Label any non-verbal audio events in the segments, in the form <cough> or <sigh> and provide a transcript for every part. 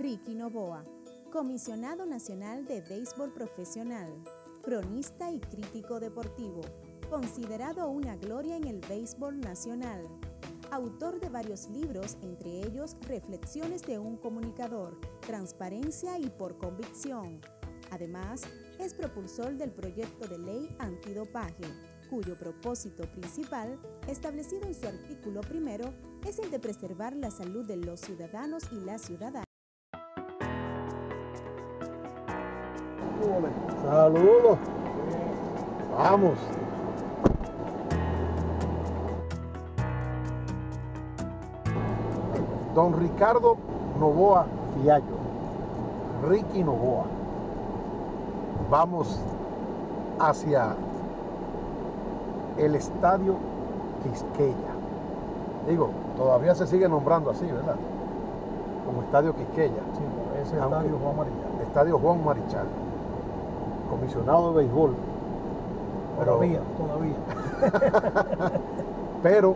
Ricky Novoa, comisionado nacional de béisbol profesional, cronista y crítico deportivo, considerado una gloria en el béisbol nacional, autor de varios libros, entre ellos Reflexiones de un comunicador, Transparencia y por convicción. Además, es propulsor del proyecto de ley antidopaje, cuyo propósito principal, establecido en su artículo primero, es el de preservar la salud de los ciudadanos y las ciudadanas. Saludos. Vamos. Don Ricardo Novoa Fiallo, Ricky Novoa. Vamos hacia el estadio Quisqueya. Digo, todavía se sigue nombrando así, ¿verdad? Como estadio Quisqueya. Sí, ese estadio Juan Marichal. Estadio Juan Marichal. Comisionado de béisbol. Pero- Todavía, todavía. <laughs> pero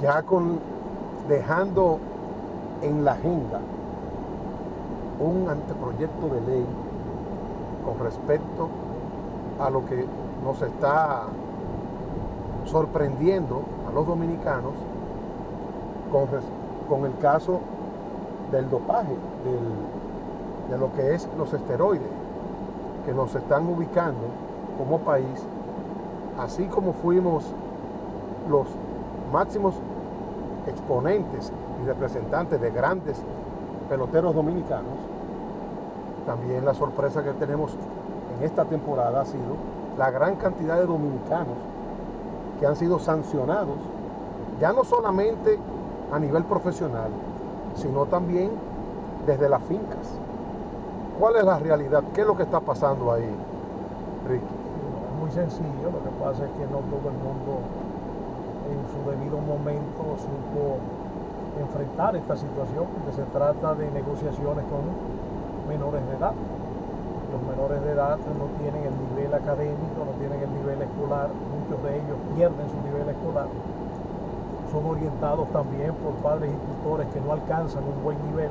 ya con dejando en la agenda un anteproyecto de ley con respecto a lo que nos está sorprendiendo a los dominicanos con, el caso del dopaje, del- de lo que es los esteroides, que nos están ubicando como país, así como fuimos los máximos exponentes y representantes de grandes peloteros dominicanos, también la sorpresa que tenemos en esta temporada ha sido la gran cantidad de dominicanos que han sido sancionados, ya no solamente a nivel profesional, sino también desde las fincas. ¿Cuál es la realidad? ¿Qué es lo que está pasando ahí, Ricky? Es muy sencillo, lo que pasa es que no todo el mundo en su debido momento supo enfrentar esta situación, porque se trata de negociaciones con menores de edad. Los menores de edad no tienen el nivel académico, no tienen el nivel escolar, muchos de ellos pierden su nivel escolar. Son orientados también por padres y tutores que no alcanzan un buen nivel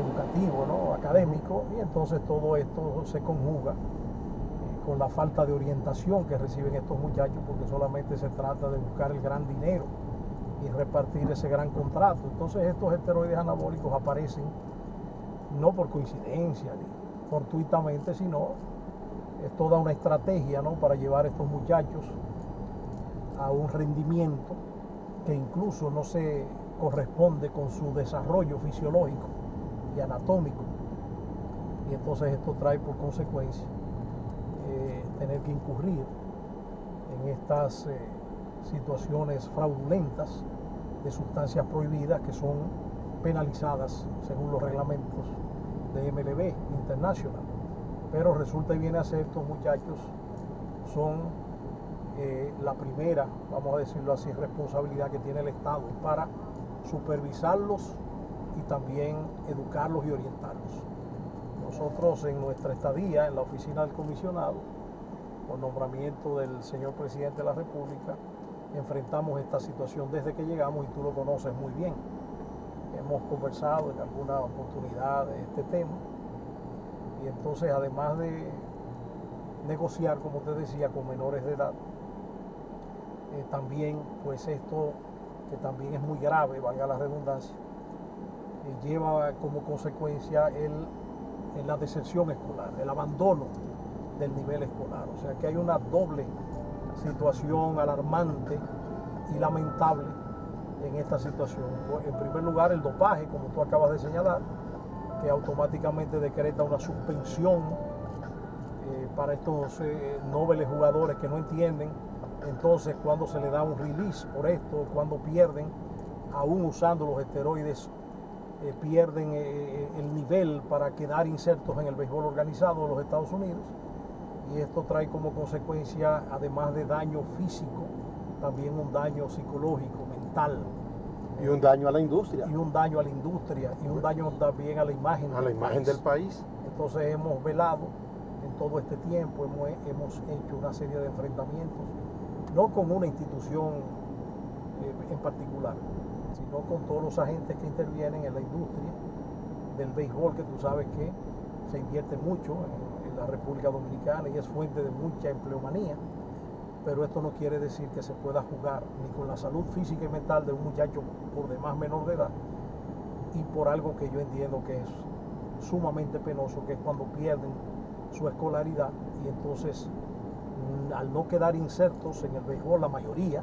educativo, ¿no? académico, y entonces todo esto se conjuga eh, con la falta de orientación que reciben estos muchachos, porque solamente se trata de buscar el gran dinero y repartir ese gran contrato. Entonces estos esteroides anabólicos aparecen no por coincidencia ni fortuitamente, sino es toda una estrategia ¿no? para llevar a estos muchachos a un rendimiento que incluso no se corresponde con su desarrollo fisiológico y anatómico. Y entonces esto trae por consecuencia eh, tener que incurrir en estas eh, situaciones fraudulentas de sustancias prohibidas que son penalizadas según los reglamentos de MLB International. Pero resulta y viene a ser estos muchachos son eh, la primera, vamos a decirlo así, responsabilidad que tiene el Estado para supervisarlos y también educarlos y orientarlos. Nosotros en nuestra estadía en la oficina del comisionado, por nombramiento del señor presidente de la República, enfrentamos esta situación desde que llegamos y tú lo conoces muy bien. Hemos conversado en alguna oportunidad de este tema y entonces además de negociar, como te decía, con menores de edad, eh, también pues esto que también es muy grave, valga la redundancia, lleva como consecuencia el, la deserción escolar, el abandono del nivel escolar. O sea que hay una doble situación alarmante y lamentable en esta situación. Pues, En primer lugar, el dopaje, como tú acabas de señalar, que automáticamente decreta una suspensión eh, para estos eh, nobles jugadores que no entienden entonces cuando se le da un release por esto, cuando pierden, aún usando los esteroides, eh, pierden eh, el nivel para quedar insertos en el béisbol organizado de los Estados Unidos. Y esto trae como consecuencia, además de daño físico, también un daño psicológico, mental, Y un daño a la industria, y un daño a la industria, y un daño también a la imagen. a la imagen del país. Entonces hemos velado en todo este tiempo, hemos, hemos hecho una serie de enfrentamientos, no con una institución eh, en particular, sino con todos los agentes que intervienen en la industria del béisbol, que tú sabes que se invierte mucho en, en la República Dominicana y es fuente de mucha empleomanía. Pero esto no quiere decir que se pueda jugar ni con la salud física y mental de un muchacho por demás menor de edad. Y por algo que yo entiendo que es sumamente penoso, que es cuando pierden su escolaridad y entonces mm, al no quedar insertos en el béisbol, la mayoría,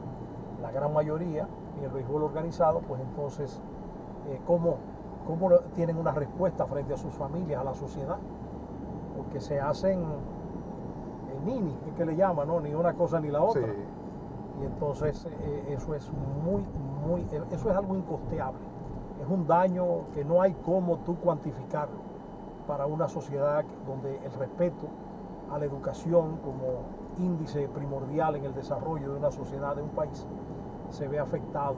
la gran mayoría, en el béisbol organizado, pues entonces, eh, ¿cómo, ¿cómo tienen una respuesta frente a sus familias, a la sociedad? Porque se hacen nini, es que le llaman, ¿no? Ni una cosa ni la otra. Y entonces eh, eso es muy, muy, eso es algo incosteable. Es un daño que no hay cómo tú cuantificarlo para una sociedad donde el respeto a la educación como índice primordial en el desarrollo de una sociedad, de un país, se ve afectado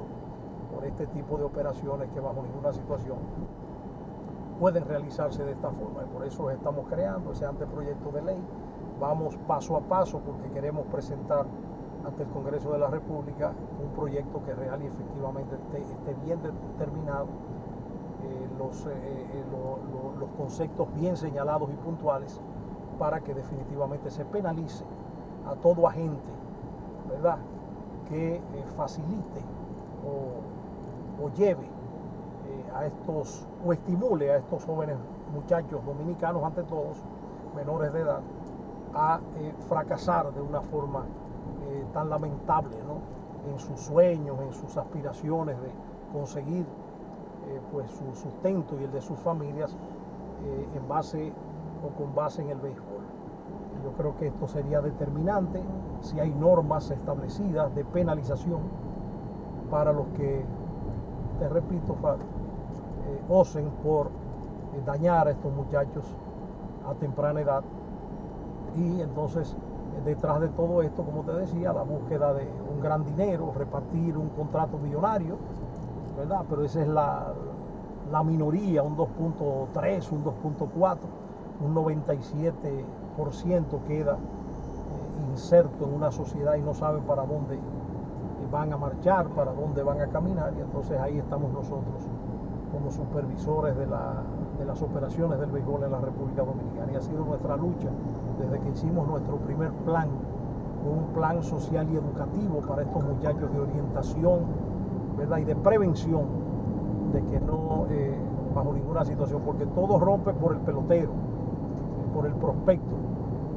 por este tipo de operaciones que bajo ninguna situación pueden realizarse de esta forma. Y por eso estamos creando ese anteproyecto de ley vamos paso a paso porque queremos presentar ante el Congreso de la República un proyecto que real y efectivamente esté, bien determinado, eh, los, eh, eh, los conceptos bien señalados y puntuales para que definitivamente se penalice a todo agente, ¿verdad?, que facilite o, lleve a estos, o estimule a estos jóvenes muchachos dominicanos, ante todos, menores de edad, a eh, fracasar de una forma eh, tan lamentable en sus sueños, en sus aspiraciones de conseguir eh, pues, su sustento y el de sus familias en base o con base en el béisbol. Yo creo que esto sería determinante si hay normas establecidas de penalización para los que, te repito, osen por dañar a estos muchachos a temprana edad y entonces, detrás de todo esto, como te decía, la búsqueda de un gran dinero, repartir un contrato millonario, ¿verdad? Pero esa es la, minoría, un 2.3, un 2.4, un 97% queda eh, inserto en una sociedad y no sabe para dónde van a marchar, para dónde van a caminar, y entonces ahí estamos nosotros como supervisores de, de las operaciones del béisbol en la República Dominicana. Y ha sido nuestra lucha desde que hicimos nuestro primer plan, un plan social y educativo para estos muchachos de orientación ¿verdad? y de prevención de que no, eh, bajo ninguna situación, porque todo rompe por el pelotero, por el prospecto,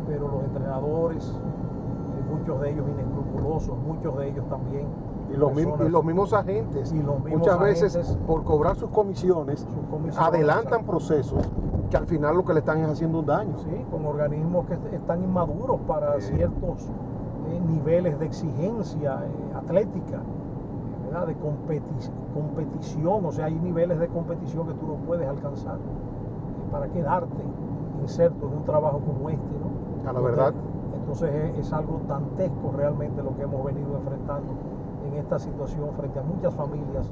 pero los entrenadores, eh, muchos de ellos inescrupulosos, muchos de ellos también y los, mismos, agentes, muchas veces por cobrar sus comisiones, adelantan procesos que al final lo que le están es haciendo un daño. Sí, con organismos que están inmaduros para ciertos eh, niveles de exigencia eh, atlética, ¿verdad? de competición, o sea, hay niveles de competición que tú no puedes alcanzar eh, para quedarte inserto en un trabajo como este. ¿no? A la verdad. Entonces es, es algo dantesco realmente lo que hemos venido enfrentando en esta situación frente a muchas familias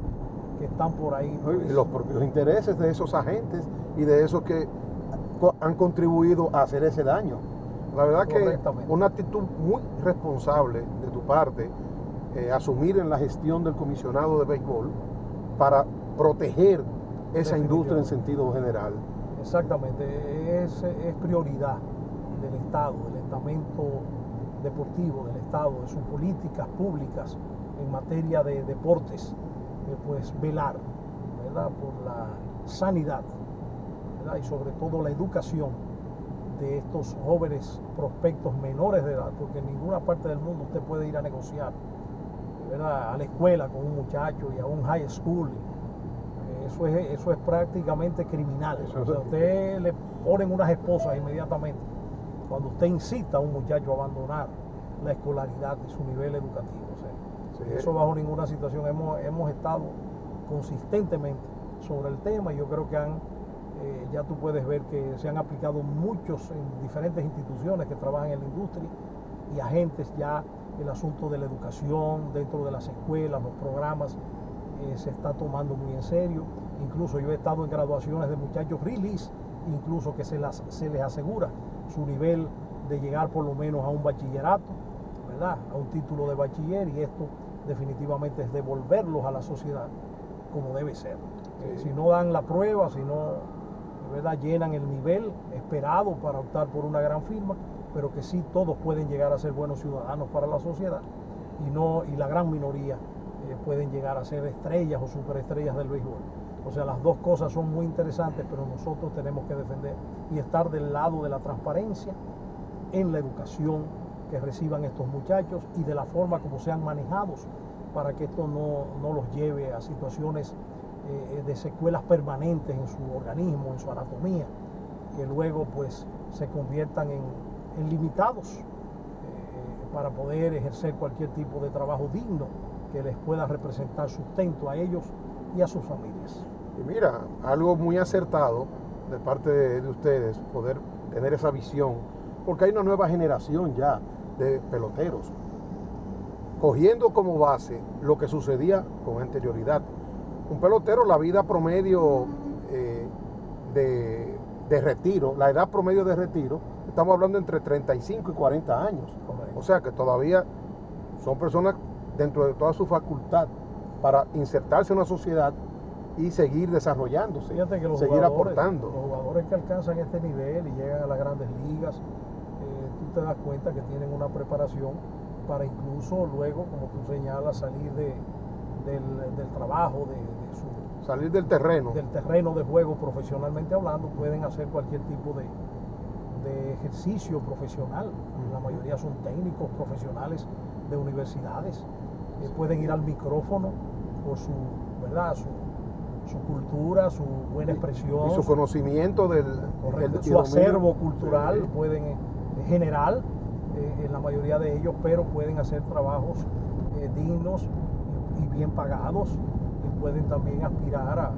que están por ahí. y los propios intereses de esos agentes y de esos que han contribuido a hacer ese daño. La verdad que una actitud muy responsable de tu parte, eh, asumir en la gestión del comisionado de béisbol para proteger esa industria en sentido general. Exactamente, es, es prioridad del Estado, del estamento deportivo del Estado, de sus políticas públicas en materia de deportes, eh, pues velar por la sanidad y sobre todo la educación de estos jóvenes prospectos menores de edad, porque en ninguna parte del mundo usted puede ir a negociar a la escuela con un muchacho y a un high school. Eso es, eso es prácticamente criminal. O sea, usted le ponen unas esposas inmediatamente cuando usted incita a un muchacho a abandonar la escolaridad y su nivel educativo. Eso bajo ninguna situación. Hemos, hemos estado consistentemente sobre el tema y yo creo que han, eh, ya tú puedes ver que se han aplicado muchos en diferentes instituciones que trabajan en la industria y agentes ya el asunto de la educación dentro de las escuelas, los programas, eh, se está tomando muy en serio. Incluso yo he estado en graduaciones de muchachos release, incluso que se, las, se les asegura su nivel de llegar por lo menos a un bachillerato, ¿verdad? A un título de bachiller y esto definitivamente es devolverlos a la sociedad como debe ser. Eh, si no dan la prueba, si no ¿verdad? llenan el nivel esperado para optar por una gran firma, pero que sí todos pueden llegar a ser buenos ciudadanos para la sociedad y, no, y la gran minoría pueden llegar a ser estrellas o superestrellas del béisbol. O sea, las dos cosas son muy interesantes, pero nosotros tenemos que defender y estar del lado de la transparencia en la educación que reciban estos muchachos y de la forma como sean manejados para que esto no, no los lleve a situaciones eh, de secuelas permanentes en su organismo, en su anatomía, que luego pues se conviertan en, limitados eh, para poder ejercer cualquier tipo de trabajo digno que les pueda representar sustento a ellos y a sus familias. Y mira, algo muy acertado de parte de, de ustedes, poder tener esa visión, porque hay una nueva generación ya de peloteros, cogiendo como base lo que sucedía con anterioridad un pelotero, la vida promedio eh, de, retiro, la edad promedio de retiro, estamos hablando entre 35 y 40 años. O sea que todavía son personas dentro de toda su facultad para insertarse en una sociedad y seguir desarrollándose, seguir aportando. Los jugadores que alcanzan este nivel y llegan a las grandes ligas, eh, tú te das cuenta que tienen una preparación para incluso luego, como tú señalas, salir de, del, trabajo, de, su... Salir del terreno. Del terreno de juego profesionalmente hablando, pueden hacer cualquier tipo de, ejercicio profesional. La mayoría son técnicos profesionales de universidades. Eh, pueden ir al micrófono por su, ¿verdad? Su, cultura, su buena expresión. Y su conocimiento del, su acervo cultural, pueden, en eh, general, eh, en la mayoría de ellos, pero pueden hacer trabajos dignos y bien pagados y pueden también aspirar a,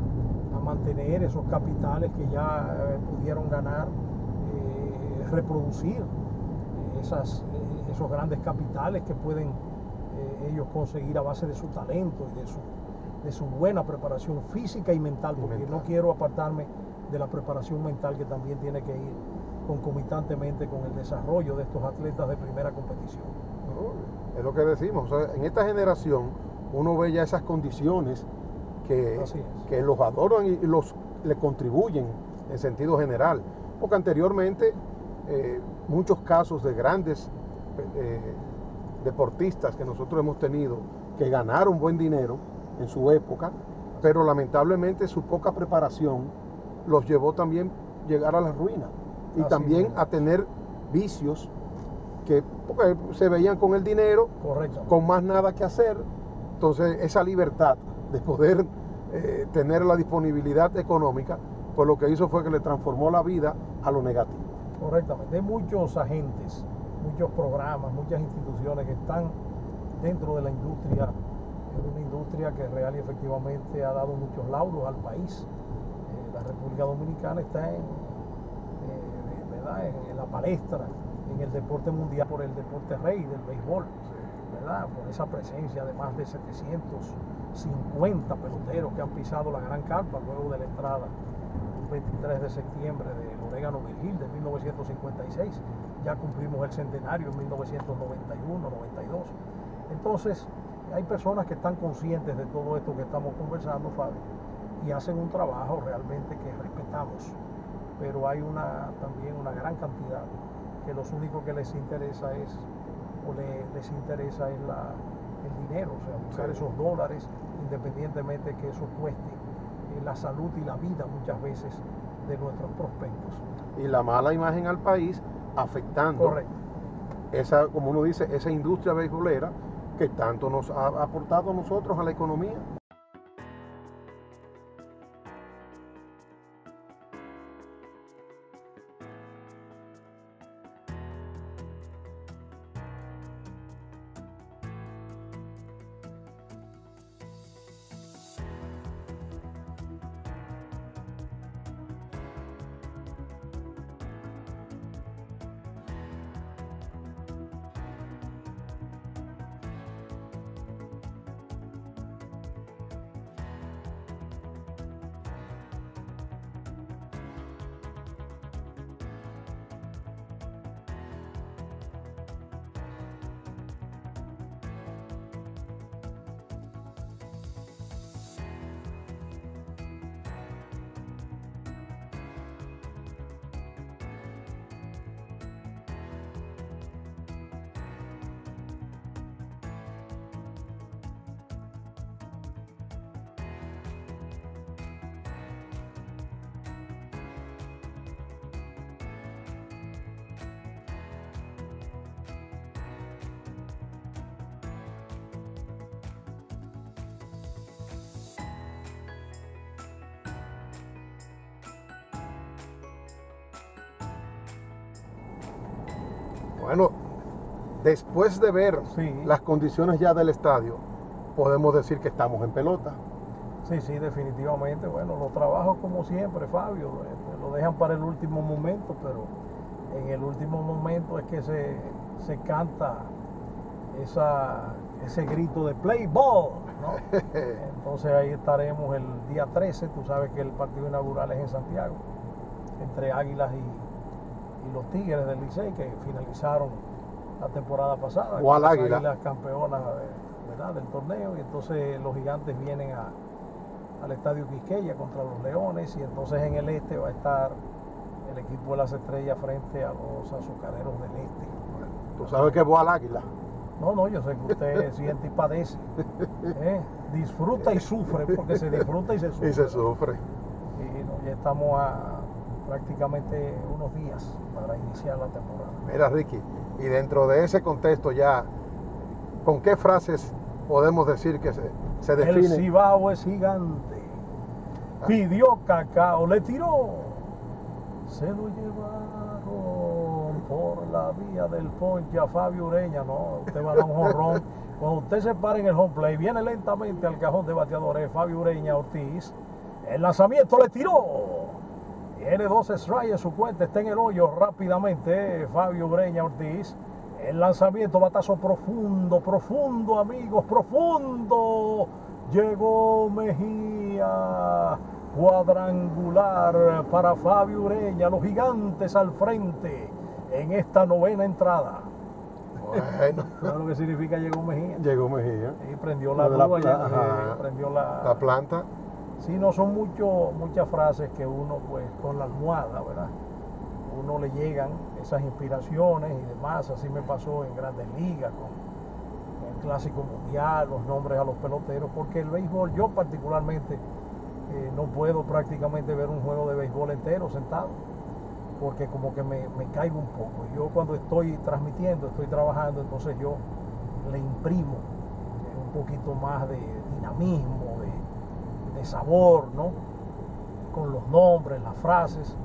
mantener esos capitales que ya eh, pudieron ganar, eh, reproducir eh, esas, esos grandes capitales que pueden ellos conseguir a base de su talento y de su, de su buena preparación física y mental, porque no quiero apartarme de la preparación mental que también tiene que ir concomitantemente con el desarrollo de estos atletas de primera competición. es lo que decimos, en esta generación uno ve ya esas condiciones que, que los adoran y los le contribuyen en sentido general. Porque anteriormente eh, muchos casos de grandes eh, deportistas que nosotros hemos tenido que ganaron buen dinero en su época, pero lamentablemente su poca preparación los llevó también a llegar a la ruina y también a tener vicios que se veían con el dinero, con más nada que hacer, entonces, esa libertad de poder eh, tener la disponibilidad económica, pues lo que hizo fue que le transformó la vida a lo negativo. Correctamente. Hay muchos agentes, muchos programas, muchas instituciones que están dentro de la industria, es una industria que real y efectivamente ha dado muchos lauros al país. Eh, la República Dominicana está en, eh, en la palestra, en el deporte mundial por el deporte rey del béisbol por esa presencia de más de 750 peloteros que han pisado la gran carpa luego de la entrada el 23 de septiembre del Orégano Virgil de 1956. Ya cumplimos el centenario en 1991, 92. Entonces, hay personas que están conscientes de todo esto que estamos conversando, Fabio, y hacen un trabajo realmente que respetamos. Pero hay una, también una gran cantidad que los únicos que les interesa es o les interesa es el dinero, o sea, buscar esos dólares independientemente que eso cueste eh, la salud y la vida muchas veces de nuestros prospectos. Y la mala imagen al país afectando esa, como uno dice, esa industria vehiculera que tanto nos ha aportado a nosotros a la economía. Bueno, después de ver Sí. las condiciones ya del estadio, podemos decir que estamos en pelota. Sí, sí, definitivamente. Bueno, los trabajos como siempre, Fabio, eh, lo dejan para el último momento, pero en el último momento es que se, se canta esa, ese grito de play ball, ¿no? <laughs> Entonces ahí estaremos el día 13, tú sabes que el partido inaugural es en Santiago, entre Águilas y, y los Tigres del Licey que finalizaron la temporada pasada. ¿Cuál Las Águila? Águilas campeonas de- ¿verdad? del torneo y entonces los gigantes vienen a, al Estadio Quisqueya contra los Leones y entonces en el este va a estar el equipo de las estrellas frente a los azucareros del este. Tú sabes que voy al águila. No, no, yo sé que usted <laughs> siente y padece. ¿eh? Disfruta y sufre, porque se disfruta y se sufre. Y se sufre. Y no, ya estamos a prácticamente unos días para iniciar la temporada. Mira, Ricky, y dentro de ese contexto ya, ¿con qué frases podemos decir que se, se El define? Cibao es gigante. Pidió cacao, le tiró. Se lo llevaron por la vía del ponche a Fabio Ureña. No, usted va a dar un jonrón. <laughs> Cuando usted se para en el home play, viene lentamente al cajón de bateadores Fabio Ureña Ortiz. El lanzamiento le tiró. Tiene dos strikes en su cuenta, está en el hoyo rápidamente. eh, Fabio Ureña Ortiz. El lanzamiento, batazo profundo, profundo, amigos, profundo. Llegó Mejía. Cuadrangular para Fabio Ureña. Los gigantes al frente en esta novena entrada. Bueno, ¿Sabes lo que significa llegó Mejía? llegó Mejía. Y prendió la la eh, la, La planta. Sí, no son mucho, muchas frases que uno, pues, con la almohada, ¿verdad? Uno le llegan esas inspiraciones y demás. Así me pasó en Grandes Ligas, con el Clásico Mundial, los nombres a los peloteros, porque el béisbol, yo particularmente, eh, no puedo prácticamente ver un juego de béisbol entero sentado, porque como que me, me caigo un poco. Yo cuando estoy transmitiendo, estoy trabajando, entonces yo le imprimo un poquito más de dinamismo, de, sabor, ¿no? Con los nombres, las frases.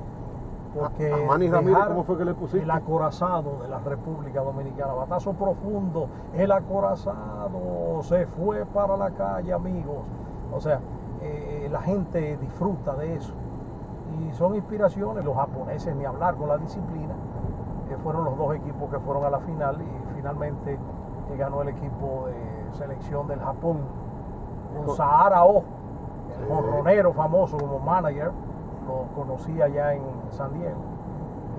Porque A- a Manny Ramírez, dejar ¿cómo fue que le pusiste? El acorazado de la República Dominicana, batazo profundo, el acorazado se fue para la calle, amigos. O sea, eh, la gente disfruta de eso. Y son inspiraciones, los japoneses ni hablar con la disciplina, que fueron los dos equipos que fueron a la final y finalmente eh, ganó el equipo de selección del Japón, con Sahara O, jonronero famoso como manager, lo conocí allá en San Diego,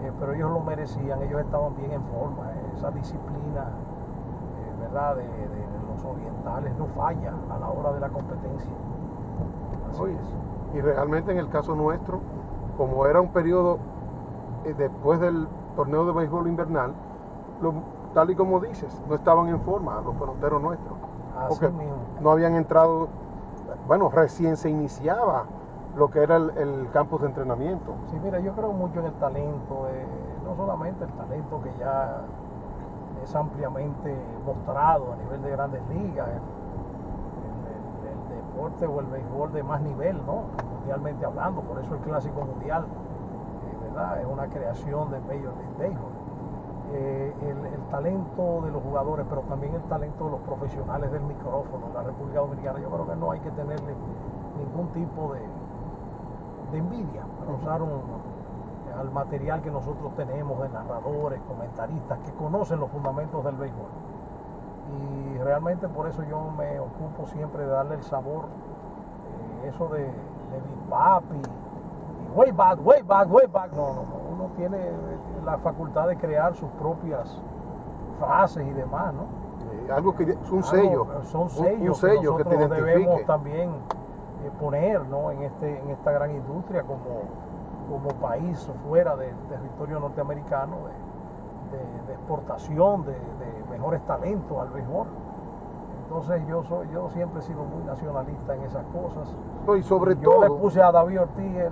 Eh, pero ellos lo merecían, ellos estaban bien en forma, eh, esa disciplina, eh, ¿verdad?, de, de los orientales no falla a la hora de la competencia. Así Oye, es. Y realmente en el caso nuestro, como era un periodo después del torneo de béisbol invernal, lo- tal y como dices, no estaban en forma los peloteros nuestros. Así Porque mismo. no habían entrado, bueno, recién se iniciaba lo que era el, el campus de entrenamiento. Sí, mira, yo creo mucho en el talento, eh, no solamente el talento que ya es ampliamente mostrado a nivel de grandes ligas, el, el- deporte o el béisbol de más nivel, ¿no? Mundialmente hablando, por eso el Clásico Mundial, eh, ¿verdad? Es una creación de Major League Baseball. Eh, el, el talento de los jugadores, pero también el talento de los profesionales del micrófono en la República Dominicana, yo creo que no hay que tenerle ningún tipo de, de envidia para usar un- al material que nosotros tenemos de narradores, comentaristas que conocen los fundamentos del béisbol. Y realmente por eso yo me ocupo siempre de darle el sabor, eh, eso de, de Big Papi, y way back, way back, way back. No, no, no, uno tiene eh, la facultad de crear sus propias frases y demás, ¿no? Eh, algo que es un sello. Son un- sellos un, sello que, te nosotros debemos también eh, poner ¿no? en, este, en esta gran industria como, como país fuera del territorio norteamericano de, de- de exportación de, de mejores talentos al béisbol. Entonces yo soy, yo siempre he sido muy nacionalista en esas cosas. No, y sobre yo todo, le puse a David Ortiz el,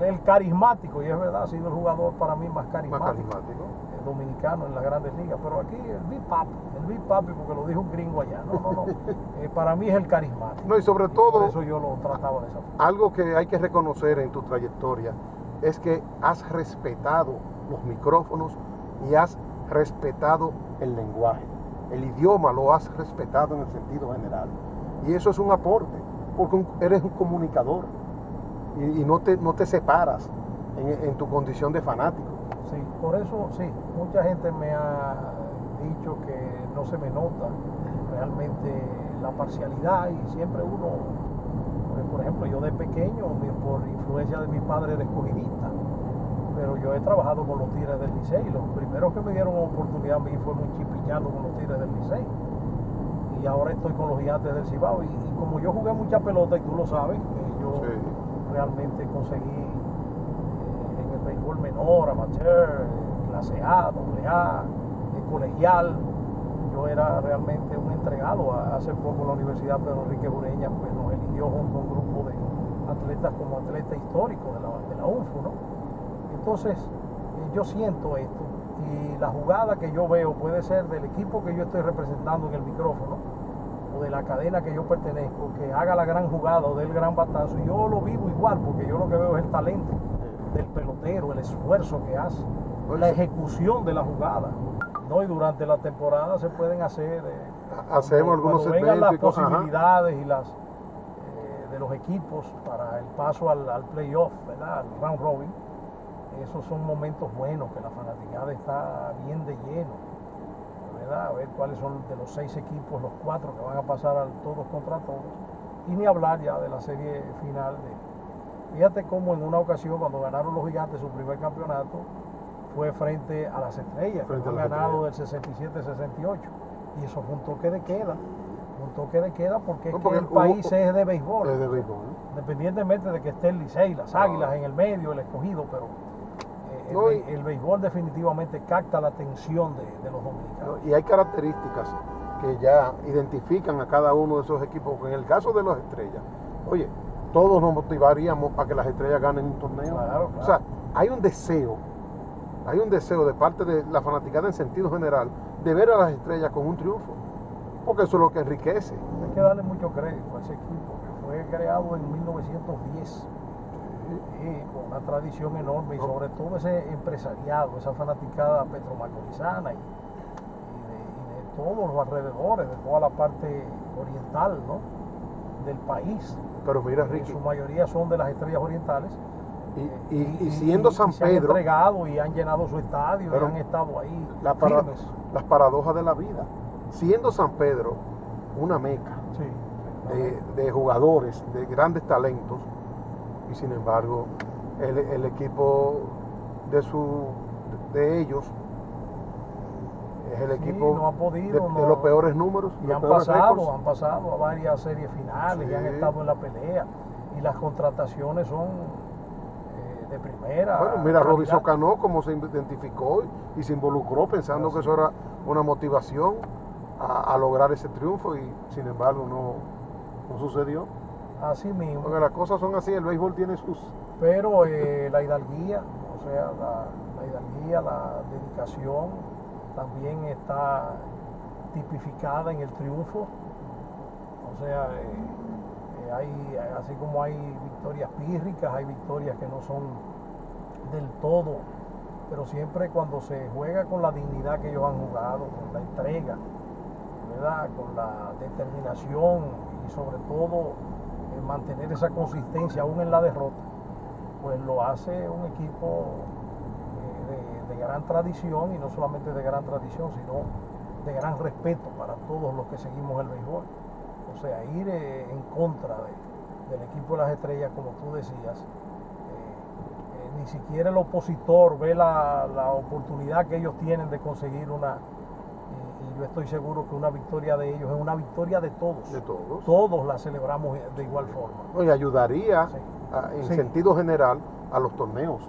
el carismático, y es verdad, ha sido el jugador para mí más más carismático carismático. eh, dominicano en las grandes ligas, pero aquí el Big Papi, el Big Papi porque lo dijo un gringo allá, no, no, no, <laughs> Eh, para mí es el carismático. No, y sobre por todo, eso yo lo trataba de esa forma. algo que hay que reconocer en tu trayectoria es que has respetado los micrófonos y has respetado el lenguaje. El idioma lo has respetado en el sentido general. Y eso es un aporte, porque eres un comunicador y, no, te, no te separas en, tu condición de fanático. Sí, por eso sí, mucha gente me ha dicho que no se me nota realmente la parcialidad y siempre uno, por ejemplo, yo de pequeño, por influencia de mi padre era escogidista, pero yo he trabajado con los Tigres del Licey. Los primeros que me dieron oportunidad a mí fue muy chipillando con los Tigres del Licey. Y ahora estoy con los Gigantes del Cibao. Y, como yo jugué mucha pelota, y tú lo sabes, yo realmente conseguí eh, en el béisbol menor, amateur, clase A, doble A, colegial. Yo era realmente un entregado. Hace poco la Universidad Pedro Enrique Jureña pues, nos eligió junto a un grupo de atletas como atleta histórico de la, de la UNFU, ¿no? Entonces, eh, yo siento esto y la jugada que yo veo puede ser del equipo que yo estoy representando en el micrófono o de la cadena que yo pertenezco, que haga la gran jugada o del gran batazo. Y yo lo vivo igual porque yo lo que veo es el talento del pelotero, el esfuerzo que hace, la ejecución de la jugada. ¿no? Y durante la temporada se pueden hacer... Eh, Hacemos algunos cuando vengan las posibilidades y las eh, de los equipos para el paso al, al playoff, ¿verdad? al round robin esos son momentos buenos que la fanaticada está bien de lleno, ¿verdad? A ver cuáles son de los seis equipos, los cuatro que van a pasar al todos contra todos. Y ni hablar ya de la serie final. De, fíjate cómo en una ocasión, cuando ganaron los gigantes su primer campeonato, fue frente a las estrellas, que han ganado del 67-68. Y eso fue un toque de queda. Un toque de queda porque, el país es de béisbol. Es de béisbol. Independientemente de que esté el Licey, las Águilas en el medio, el escogido, pero el, béisbol definitivamente capta la atención de, los dominicanos. y hay características que ya identifican a cada uno de esos equipos. En el caso de las estrellas, oye, todos nos motivaríamos para que las estrellas ganen un torneo. O sea, hay un deseo, hay un deseo de parte de la fanaticada en sentido general de ver a las estrellas con un triunfo. Porque eso es lo que enriquece. Hay que darle mucho crédito a ese equipo que fue creado en 1910 con una tradición enorme y sobre todo ese empresariado, esa fanaticada petromacorizana y, de, todos los alrededores, de toda la parte oriental del país. Pero mira, Ricky. su mayoría son de las estrellas orientales. Y, y, siendo San Pedro. Han entregado y han llenado su estadio y han estado ahí. las paradojas de la vida. Siendo San Pedro una meca de jugadores, de grandes talentos, y sin embargo el, equipo de su de ellos es el equipo de, los peores números y han pasado han pasado a varias series finales y han estado en la pelea. Y las contrataciones son eh, de primera bueno mira Robinson Cano como se identificó y, se involucró pensando que eso era una motivación a, a, lograr ese triunfo y sin embargo no, no sucedió Así mismo. Porque las cosas son así, el béisbol tiene sus... Pero eh, la hidalguía, o sea, la, hidalguía, la dedicación, también está tipificada en el triunfo. O sea, eh, eh, hay, así como hay victorias pírricas, hay victorias que no son del todo, pero siempre cuando se juega con la dignidad que ellos han jugado, con la entrega, ¿verdad? con la determinación y sobre todo mantener esa consistencia aún en la derrota, pues lo hace un equipo eh, de, gran tradición y no solamente de gran tradición, sino de gran respeto para todos los que seguimos el béisbol. O sea, ir eh, en contra del equipo de las estrellas, como tú decías, eh, ni siquiera el opositor ve la, la oportunidad que ellos tienen de conseguir una, yo estoy seguro que una victoria de ellos es una victoria de todos. De todos. Todos la celebramos de igual forma. Y ayudaría en sentido general a los torneos,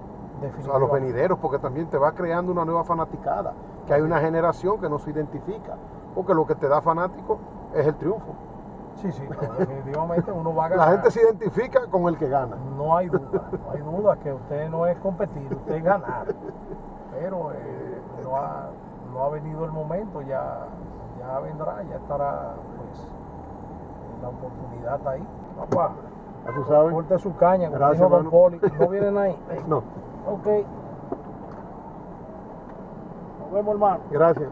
a los venideros, porque también te va creando una nueva fanaticada, que hay una generación que no se identifica, porque lo que te da fanático es el triunfo. Sí, sí, definitivamente uno va a <laughs> ganar. La gente se identifica con el que gana. No hay duda, no hay duda que usted no es competir, usted es ganar. Pero eh, no ha no ha venido el momento, ya, ya vendrá, ya estará pues la oportunidad ahí. Papá, ya tú sabes. Corte su caña, Gracias, dijo Poli. ¿No <laughs> vienen ahí? No. Ok. Nos vemos, hermano. Gracias.